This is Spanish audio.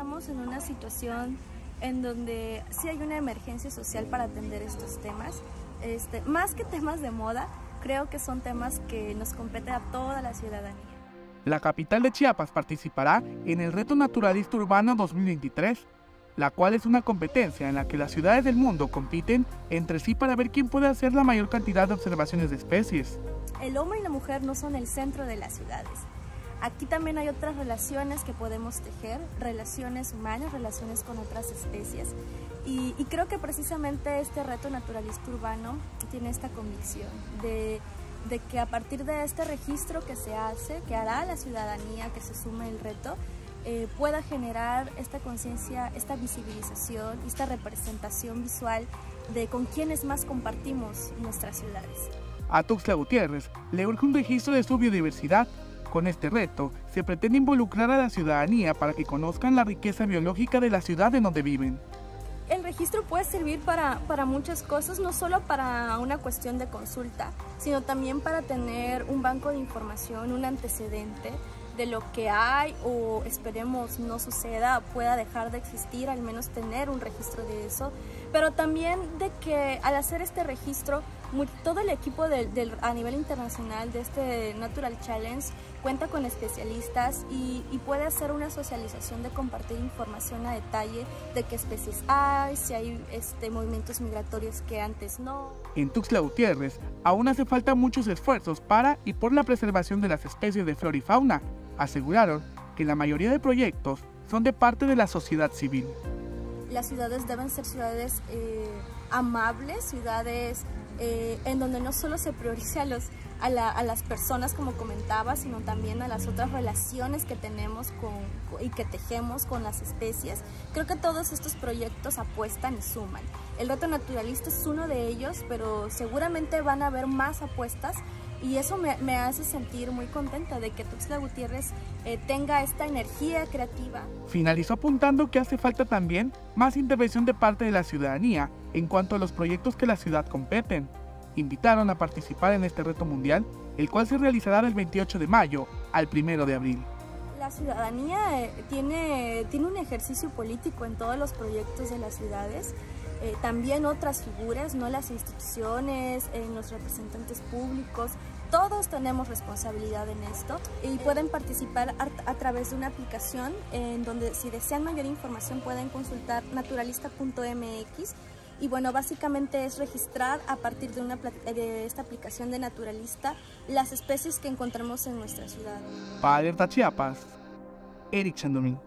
estamos en una situación en donde sí hay una emergencia social para atender estos temas. Este, más que temas de moda, creo que son temas que nos competen a toda la ciudadanía. La capital de Chiapas participará en el Reto Naturalista Urbano 2023, la cual es una competencia en la que las ciudades del mundo compiten entre sí para ver quién puede hacer la mayor cantidad de observaciones de especies. El hombre y la mujer no son el centro de las ciudades. Aquí también hay otras relaciones que podemos tejer, relaciones humanas, relaciones con otras especies. Y, creo que precisamente este reto naturalista urbano tiene esta convicción de, que a partir de este registro que se hace, que hará la ciudadanía que se sume el reto, eh, pueda generar esta conciencia, esta visibilización, esta representación visual de con quienes más compartimos nuestras ciudades. A Tuxtla Gutiérrez le urge un registro de su biodiversidad con este reto, se pretende involucrar a la ciudadanía para que conozcan la riqueza biológica de la ciudad en donde viven. El registro puede servir para, para, muchas cosas, no solo para una cuestión de consulta, sino también para tener un banco de información, un antecedente de lo que hay o esperemos no suceda, pueda dejar de existir, al menos tener un registro de eso, pero también de que al hacer este registro todo el equipo a nivel internacional de este Natural Challenge cuenta con especialistas y, puede hacer una socialización de compartir información a detalle de qué especies hay, si hay este, movimientos migratorios que antes no. En Tuxtla Gutiérrez aún hace falta muchos esfuerzos para y por la preservación de las especies de flora y fauna. Aseguraron que la mayoría de proyectos son de parte de la sociedad civil. Las ciudades deben ser ciudades eh, amables, ciudades eh, en donde no solo se priorice a, las personas, como comentaba, sino también a las otras relaciones que tenemos con, y que tejemos con las especies. Creo que todos estos proyectos apuestan y suman. El reto naturalista es uno de ellos, pero seguramente van a haber más apuestas y eso me, hace sentir muy contenta de que Tuxtla Gutiérrez eh, tenga esta energía creativa. Finalizó apuntando que hace falta también más intervención de parte de la ciudadanía en cuanto a los proyectos que la ciudad competen. Invitaron a participar en este reto mundial, el cual se realizará del 28 de mayo al 1 de abril. La ciudadanía eh, tiene, tiene un ejercicio político en todos los proyectos de las ciudades eh, también otras figuras, no las instituciones, eh, los representantes públicos, todos tenemos responsabilidad en esto y pueden participar a, través de una aplicación en donde si desean mayor información pueden consultar naturalista.mx y bueno, básicamente es registrar a partir de, una, de esta aplicación de Naturalista las especies que encontramos en nuestra ciudad. Para Chiapas, Eric Chandomín.